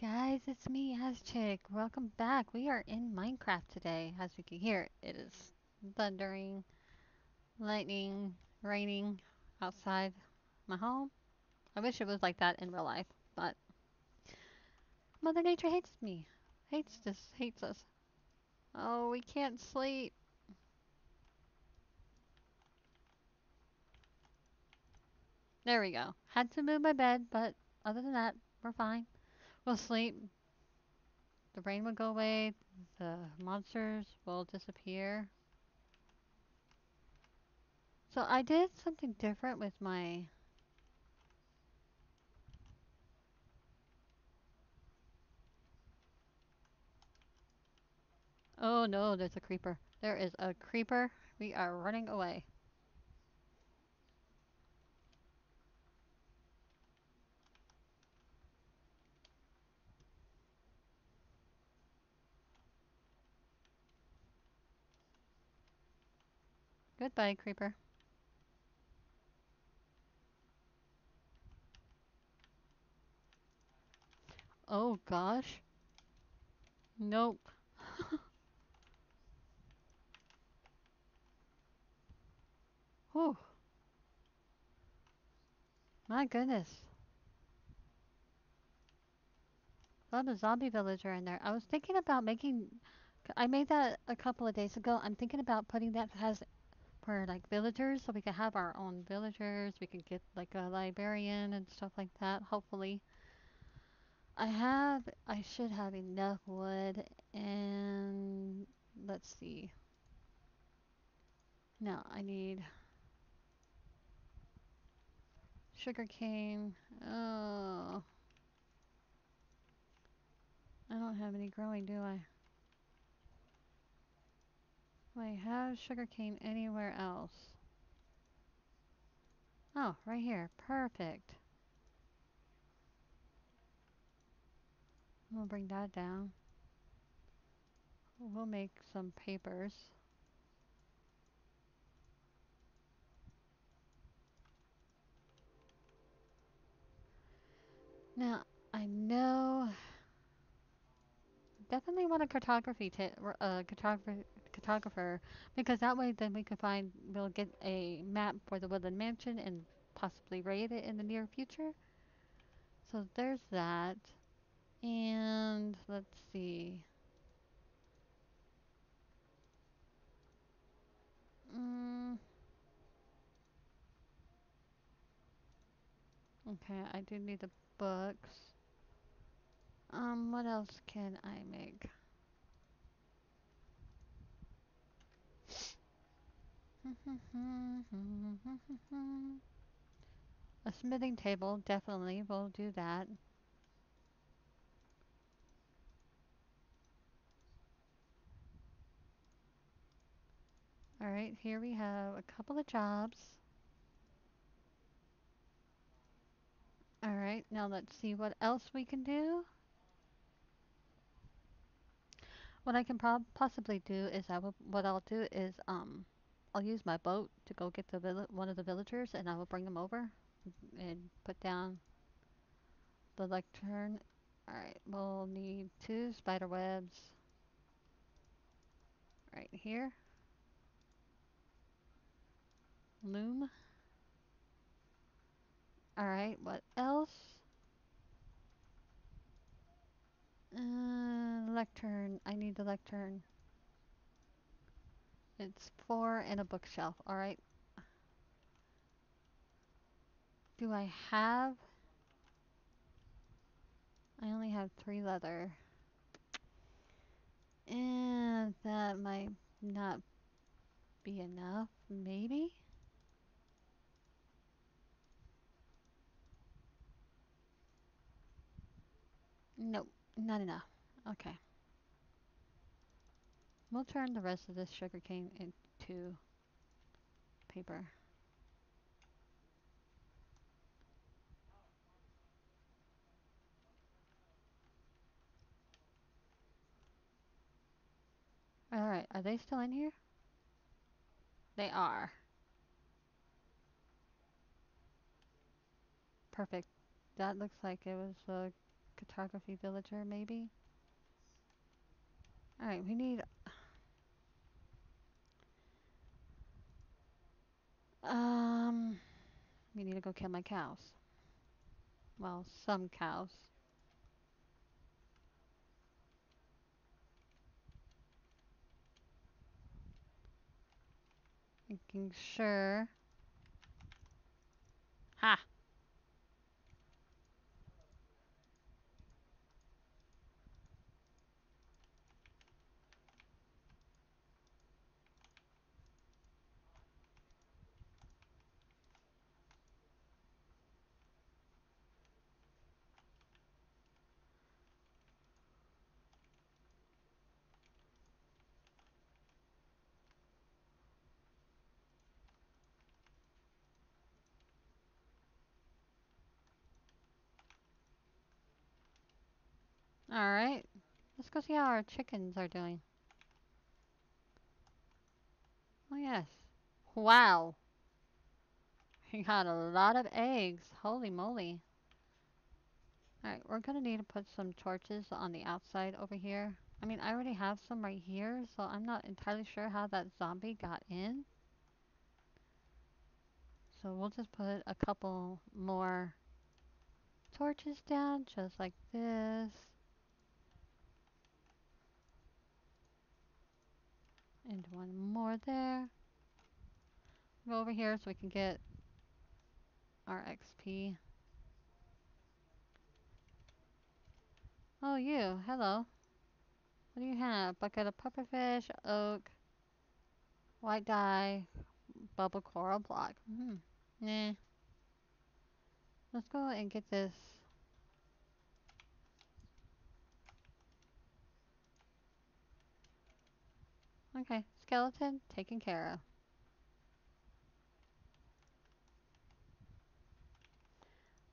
guys, it's me, Azchick. Welcome back. We are in Minecraft today. As you can hear, it is thundering, lightning, raining outside my home. I wish it was like that in real life, but Mother Nature hates me. Hates this, hates us. Oh, we can't sleep. There we go. Had to move my bed, but other than that, we're fine. We'll sleep. The rain will go away. The monsters will disappear. So I did something different with my Oh no, there's a creeper. There is a creeper. We are running away. Goodbye, creeper. Oh gosh. Nope. Whew. My goodness. A zombie villager in there. I was thinking about making. I made that a couple of days ago. I'm thinking about putting that as for like villagers, so we could have our own villagers. We could get like a librarian and stuff like that. Hopefully, I have. I should have enough wood, and let's see. No, I need sugarcane. Oh, I don't have any growing, do I? I have sugarcane anywhere else? Oh, right here. Perfect. We'll bring that down. We'll make some papers. Now, I know definitely want a cartography uh, cartographer, cartographer because that way then we can find we'll get a map for the Woodland Mansion and possibly raid it in the near future. So there's that. And let's see. Mm, okay, I do need the books. Um, what else can I make? A smithing table, definitely. We'll do that. Alright, here we have a couple of jobs. Alright, now let's see what else we can do. What I can possibly do is I will, what I'll do is um I'll use my boat to go get the one of the villagers and I will bring them over and put down the lectern. Alright, we'll need two spider webs right here. Loom. Alright, what else? Uh, lectern. I need the lectern. It's four and a bookshelf. Alright. Do I have? I only have three leather. And that might not be enough, maybe? Nope, not enough. Okay. We'll turn the rest of this sugarcane into paper. Alright, are they still in here? They are. Perfect. That looks like it was a Cartography villager, maybe. Alright, we need. Um. We need to go kill my cows. Well, some cows. Making sure. Ha! Alright. Let's go see how our chickens are doing. Oh, yes. Wow. We got a lot of eggs. Holy moly. Alright, we're gonna need to put some torches on the outside over here. I mean, I already have some right here, so I'm not entirely sure how that zombie got in. So we'll just put a couple more torches down, just like this. And one more there. Go over here so we can get our XP. Oh, you. Hello. What do you have? Bucket of pufferfish, oak, white dye, bubble coral block. Mm hmm. Nah. Let's go and get this. Okay. Skeleton taken care of.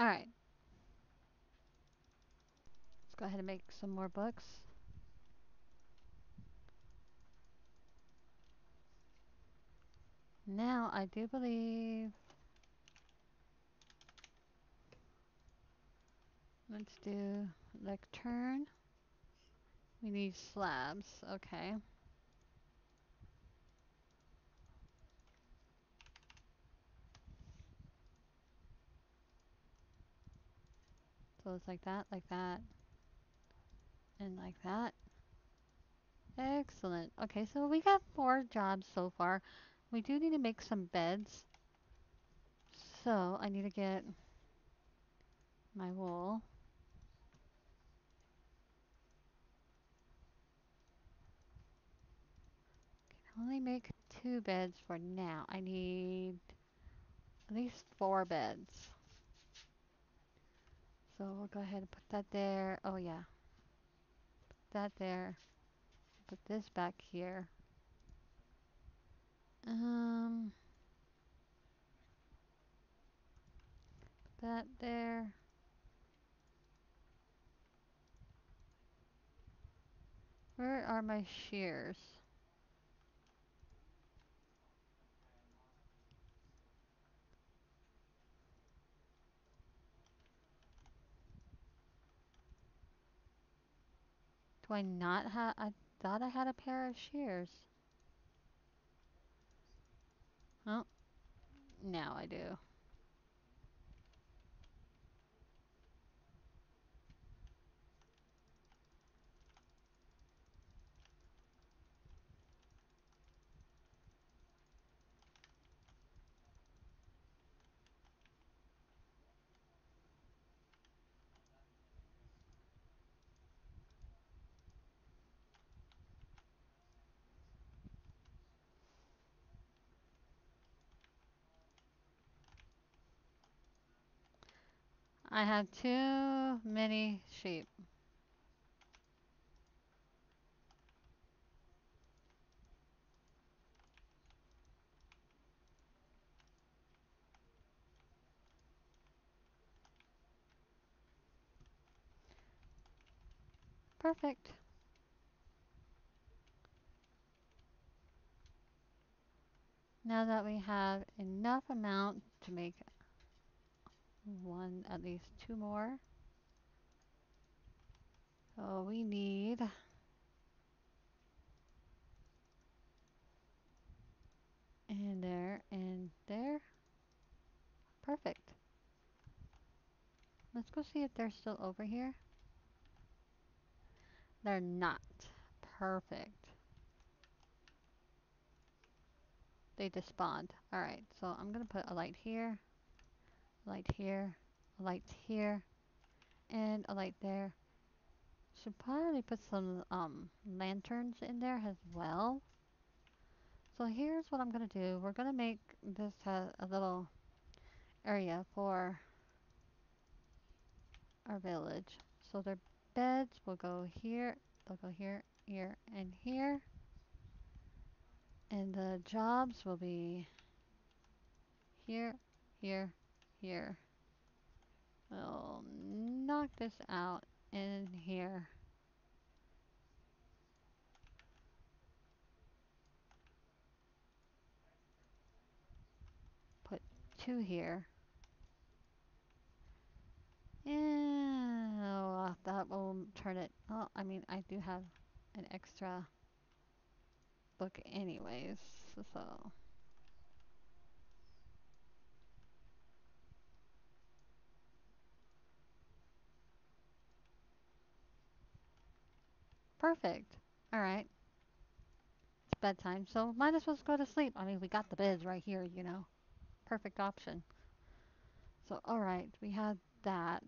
Alright. Let's go ahead and make some more books. Now, I do believe... Let's do lectern. We need slabs. Okay. So it's like that, like that, and like that. Excellent. Okay, so we got four jobs so far. We do need to make some beds. So I need to get my wool. Can only make two beds for now. I need at least four beds. So we'll go ahead and put that there. Oh yeah. Put that there. Put this back here. Um put that there. Where are my shears? Do I not have? I thought I had a pair of shears. Oh, now I do. I have too many sheep. Perfect. Now that we have enough amount to make one, at least two more. So we need in there and there. Perfect. Let's go see if they're still over here. They're not. Perfect. They despawned. Alright, so I'm gonna put a light here, a light here, a light here, and a light there. Should probably put some um, lanterns in there as well. So here's what I'm gonna do. We're gonna make this a, a little area for our village. So their beds will go here, they'll go here, here, and here. And the jobs will be here, here, here. We'll knock this out in here. Put two here. Yeah, oh, that will turn it. Oh, I mean, I do have an extra book anyways, so. Perfect. Alright. It's bedtime, so might as well go to sleep. I mean, we got the beds right here, you know. Perfect option. So, alright, we had that.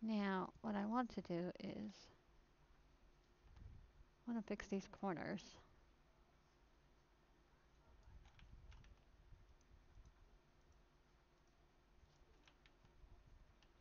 Now, what I want to do is, I want to fix these corners.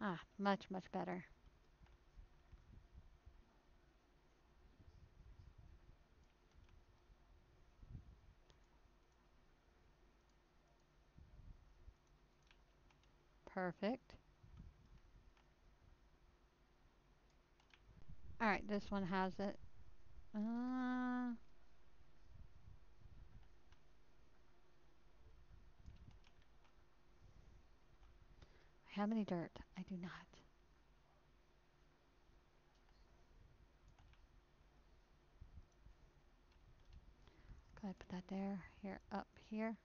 Ah, much, much better. Perfect. Alright, this one has it. Uh, how many dirt? I do not. Go ahead, put that there, here, up here.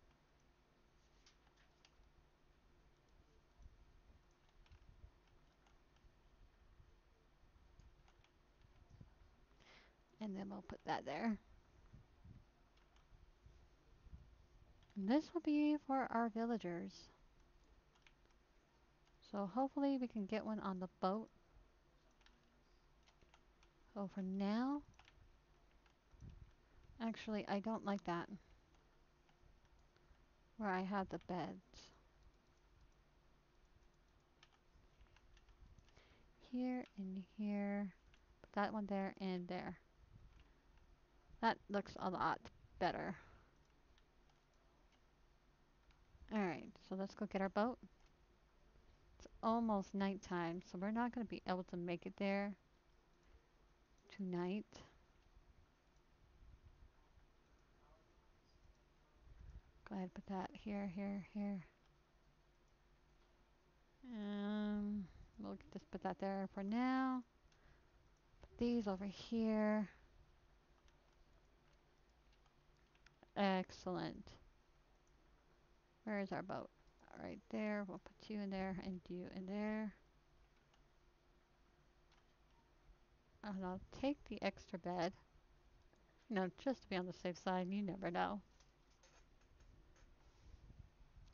And then we'll put that there. And this will be for our villagers. So hopefully we can get one on the boat. So for now, actually I don't like that. Where I have the beds. Here and here. Put that one there and there. That looks a lot better. Alright, so let's go get our boat. It's almost nighttime, so we're not going to be able to make it there tonight. Go ahead, put that here, here, here. Um, we'll just put that there for now. Put these over here. Excellent. Where is our boat? Right there. We'll put you in there and you in there. And I'll take the extra bed. You know, just to be on the safe side. You never know.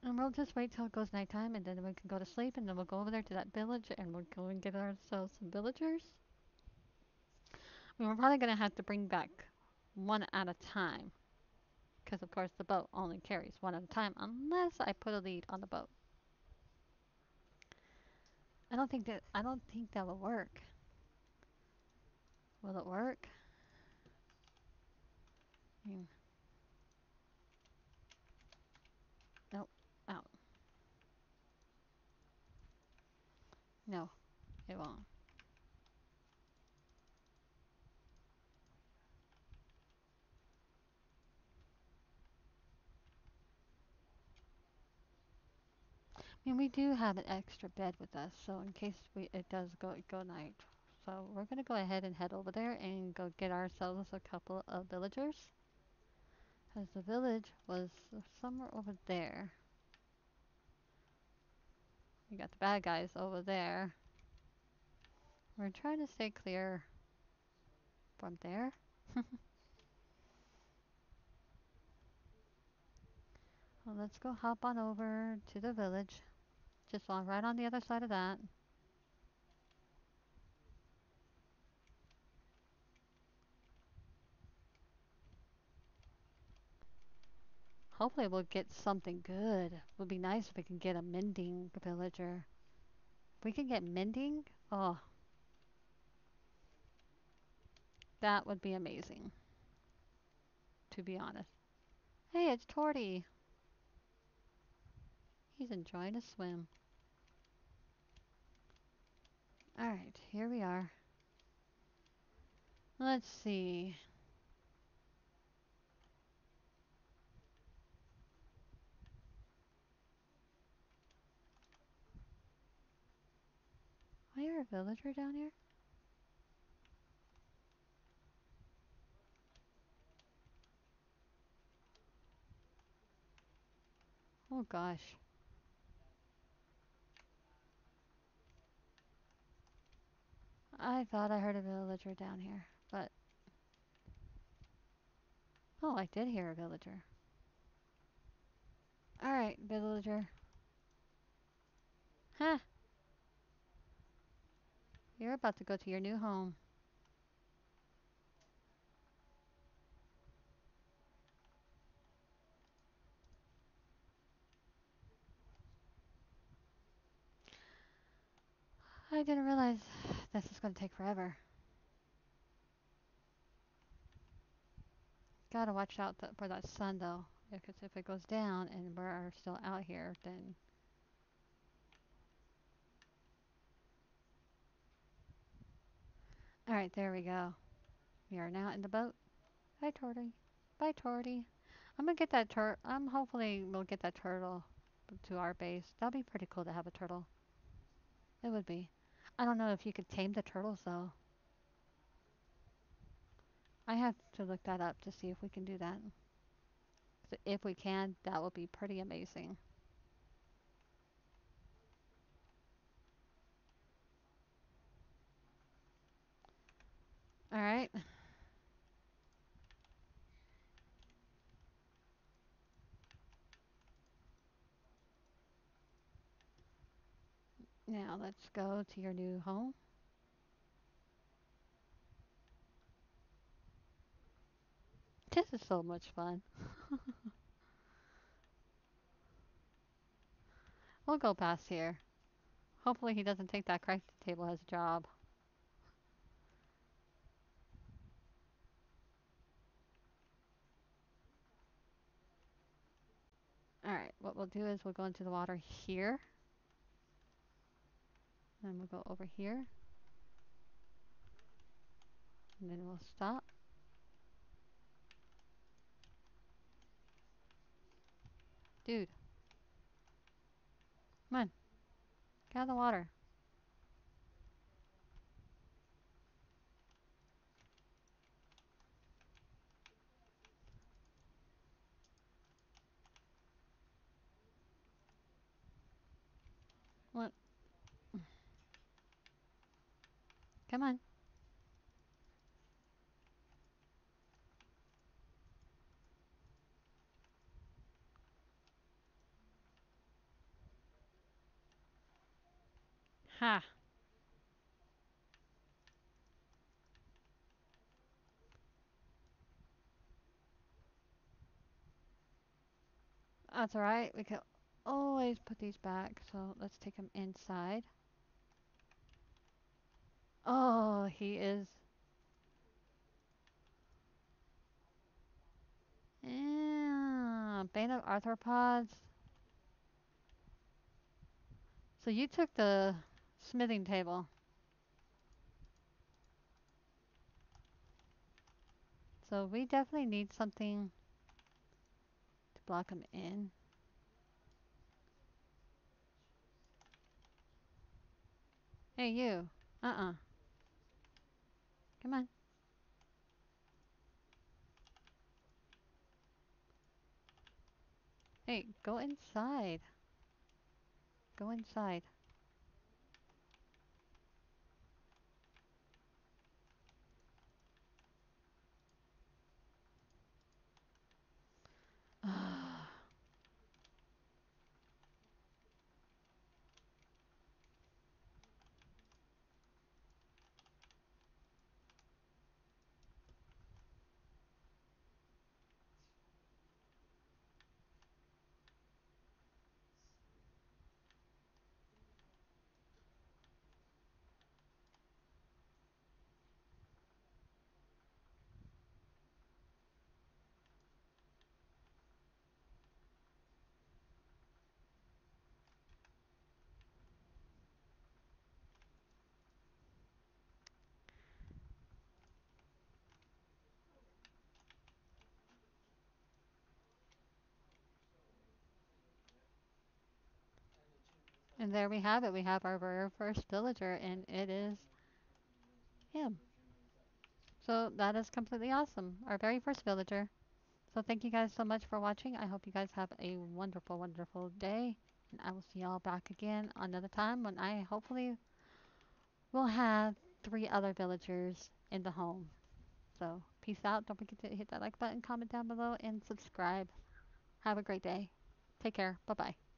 And we'll just wait till it goes nighttime and then we can go to sleep and then we'll go over there to that village and we'll go and get ourselves some villagers. I mean, we're probably going to have to bring back one at a time. Because of course the boat only carries one at a time unless I put a lead on the boat. I don't think that I don't think that will work. Will it work? Hmm. Nope. Out. No, it won't. Mean, we do have an extra bed with us, so in case we it does go go night, So we're gonna go ahead and head over there and go get ourselves a couple of villagers. Cause the village was somewhere over there. We got the bad guys over there. We're trying to stay clear from there. well, let's go hop on over to the village. Just on right on the other side of that. Hopefully we'll get something good. It would be nice if we can get a mending villager. If we can get mending, oh, that would be amazing. To be honest. Hey, it's Torty. He's enjoying a swim. Alright, here we are. Let's see. Why are a villager down here? Oh gosh. I thought I heard a villager down here, but... Oh, I did hear a villager. Alright, villager. Huh. You're about to go to your new home. I didn't realize this is going to take forever. Gotta watch out th for that sun though, because if it goes down and we're still out here, then... Alright, there we go. We are now in the boat. Bye, Torty. Bye, Torty. I'm gonna get that tur- I'm hopefully we'll get that turtle to our base. That'd be pretty cool to have a turtle. It would be. I don't know if you could tame the turtles though. I have to look that up to see if we can do that. If we can, that would be pretty amazing. Alright. Now let's go to your new home. This is so much fun. we'll go past here. Hopefully he doesn't think that crafting table as a job. Alright, what we'll do is we'll go into the water here. Then we'll go over here. And then we'll stop. Dude. Come on. Get out of the water. What? Come on. Ha. That's alright. We can always put these back. So let's take them inside. Oh, he is. Yeah, of Arthropods. So you took the smithing table. So we definitely need something to block him in. Hey, you. Uh-uh. Come on. Hey, go inside. Go inside. and there we have it. We have our very first villager, and it is him. So that is completely awesome. Our very first villager. So thank you guys so much for watching. I hope you guys have a wonderful, wonderful day. And I will see y'all back again another time when I hopefully will have three other villagers in the home. So peace out. Don't forget to hit that like button, comment down below, and subscribe. Have a great day. Take care. Bye bye.